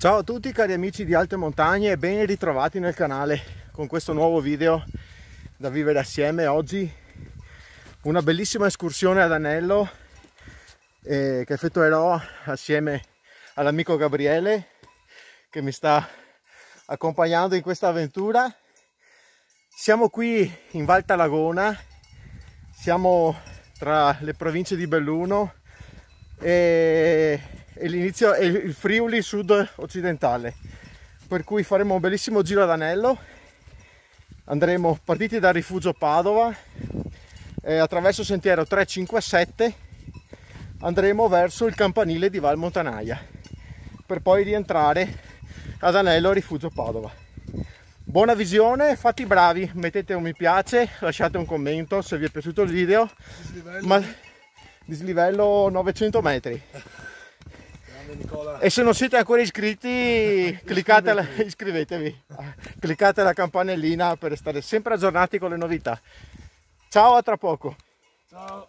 Ciao a tutti cari amici di Alte Montagne e ben ritrovati nel canale con questo nuovo video da vivere assieme. Oggi una bellissima escursione ad Anello eh, che effettuerò assieme all'amico Gabriele che mi sta accompagnando in questa avventura. Siamo qui in Val Talagona, siamo tra le province di Belluno e e l'inizio è il Friuli sud occidentale per cui faremo un bellissimo giro ad anello. Andremo partiti dal rifugio Padova e attraverso il sentiero 357 andremo verso il campanile di Val Montanaia per poi rientrare ad anello rifugio Padova. Buona visione fate i bravi mettete un mi piace lasciate un commento se vi è piaciuto il video dislivello, Ma... dislivello 900 metri. E se non siete ancora iscritti, cliccate la, iscrivetevi, cliccate la campanellina per stare sempre aggiornati con le novità. Ciao, a tra poco. Ciao.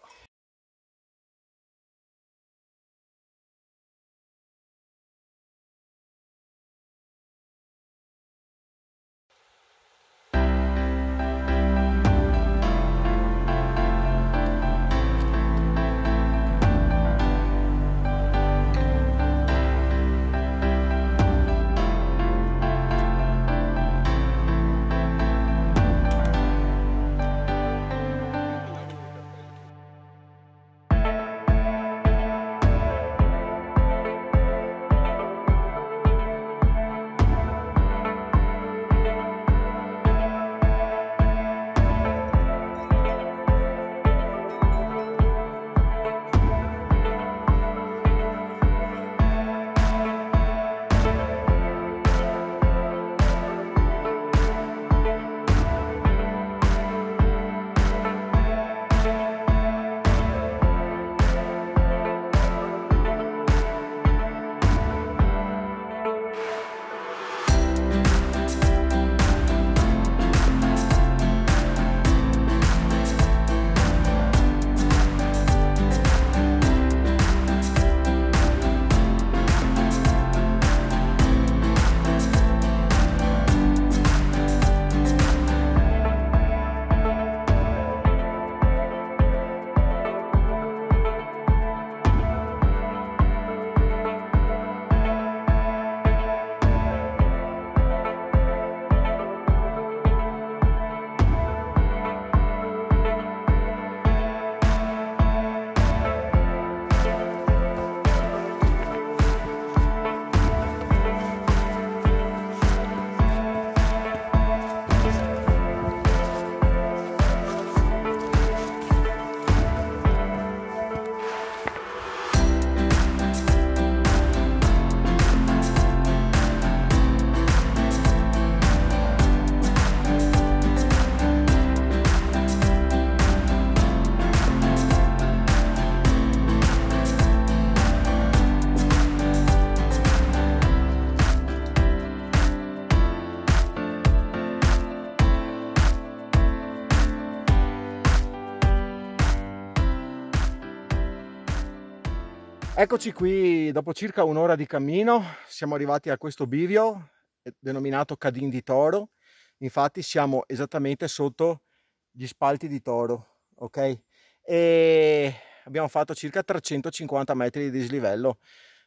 Eccoci qui dopo circa un'ora di cammino, siamo arrivati a questo bivio denominato Cadin di Toro, infatti siamo esattamente sotto gli spalti di Toro, ok? E abbiamo fatto circa 350 metri di dislivello.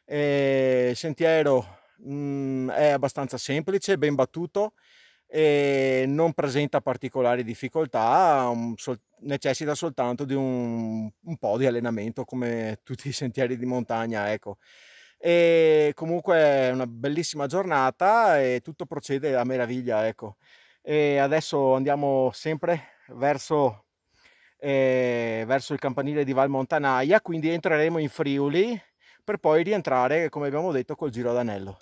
E il sentiero mh, mm, è abbastanza semplice, ben battuto, e non presenta particolari difficoltà, necessita soltanto di un, un, po' di allenamento come tutti i sentieri di montagna, ecco. E comunque è una bellissima giornata e tutto procede a meraviglia, ecco. E adesso andiamo sempre verso, eh, verso il campanile di Val Montanaia, quindi entreremo in Friuli per poi rientrare, come abbiamo detto, col giro d'anello.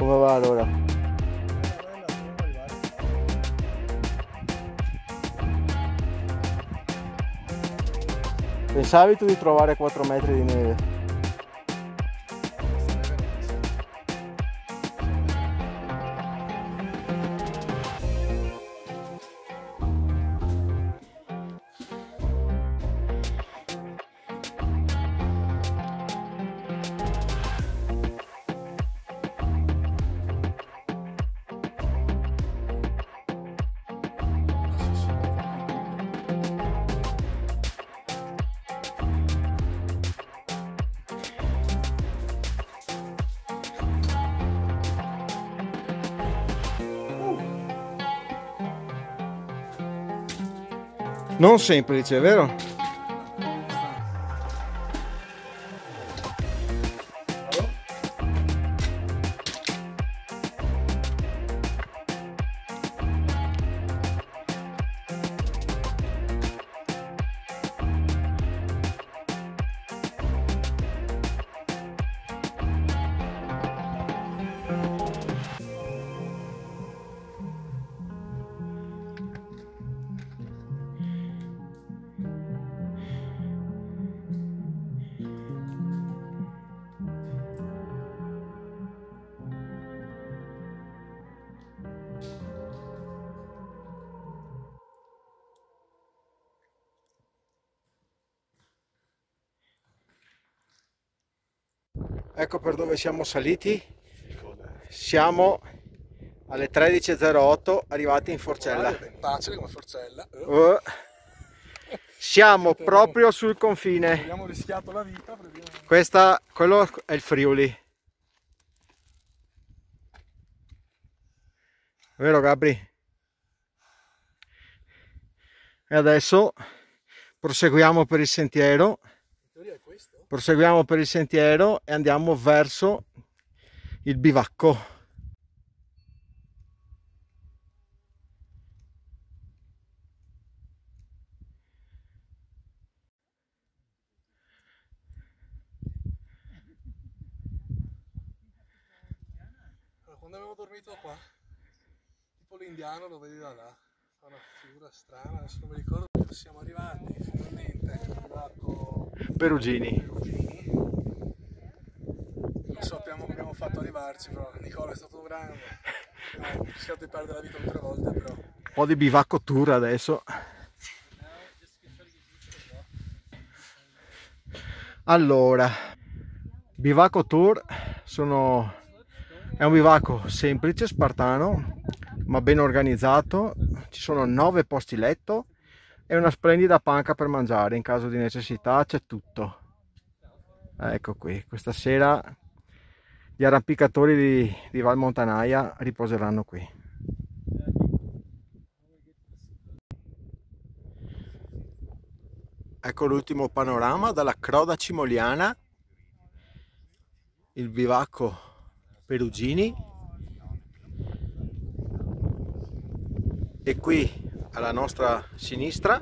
Come va allora? Pensavi tu di trovare 4 metri di neve? Non semplice, vero? Ecco per dove siamo saliti. Siamo alle 13.08 arrivati in Forcella. Facile come Forcella uh. siamo proprio sul confine. Abbiamo rischiato la vita questa quello è il Friuli. Vero Gabri? e adesso proseguiamo per il sentiero proseguiamo per il sentiero e andiamo verso il bivacco. Quando avevo dormito qua tipo l'indiano lo vedi da là? Fa una figura strana adesso non mi ricordo siamo arrivati finalmente arrivato Perugini. Non sappiamo come abbiamo arrivarci, però Nicola è stato grande. Abbiamo rischiato di perdere la vita tre volte, però. Un po' di bivacco tour adesso. Allora, bivacco tour sono... è un bivacco semplice, spartano, ma ben organizzato. Ci sono nove posti letto e una splendida panca per mangiare in caso di necessità c'è tutto ecco qui questa sera gli arrampicatori di, di Val Montanaia riposeranno qui. Ecco l'ultimo panorama dalla Croda Cimoliana. Il bivacco Perugini. E qui alla nostra sinistra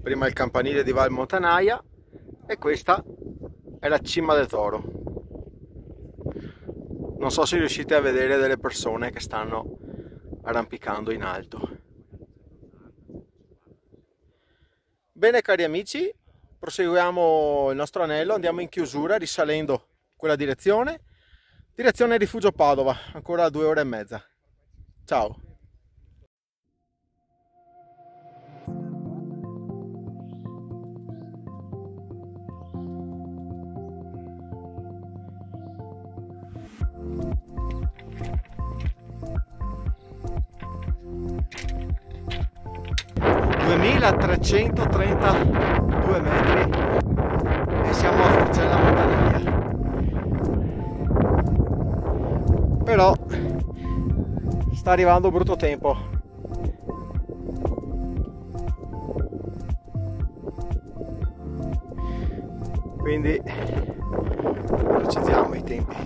prima il campanile di Val Montanaia e questa è la cima del toro non so se riuscite a vedere delle persone che stanno arrampicando in alto. Bene cari amici proseguiamo il nostro anello andiamo in chiusura risalendo quella direzione. Direzione rifugio Padova ancora due ore e mezza. Ciao 2332 metri e siamo a Forcella Montaniglia però sta arrivando brutto tempo. Quindi velocizziamo i tempi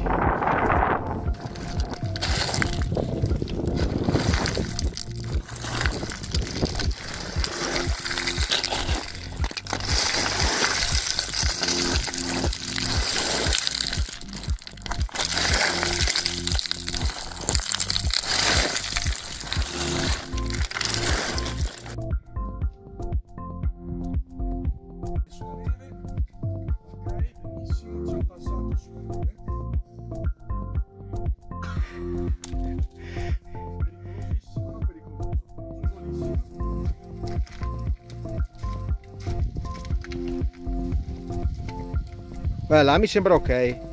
Beh, là mi sembra ok.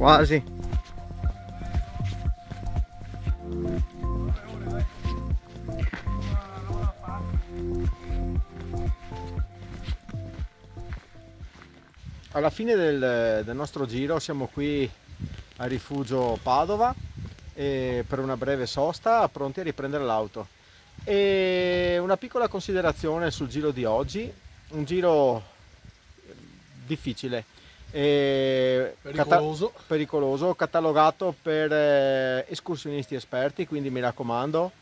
Quasi. Alla fine del, del nostro giro siamo qui al rifugio Padova per una breve sosta pronti a riprendere l'auto e una piccola considerazione sul giro di oggi un giro difficile pericoloso. Cata pericoloso, catalogato per eh, escursionisti esperti, quindi mi raccomando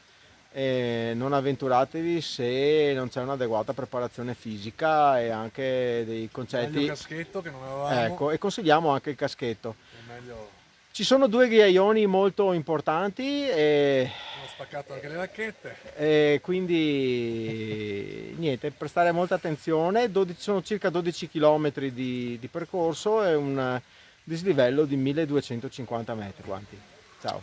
eh, non avventuratevi se non c'è un'adeguata preparazione fisica e anche dei concetti. Meglio il caschetto che non avevamo. Ecco, e consigliamo anche il caschetto. È meglio ci sono due ghiaioni molto importanti e spaccato anche le racchette. e quindi niente prestare molta attenzione. 12, sono circa 12 km di, di percorso e un dislivello di 1250 metri. Quanti ciao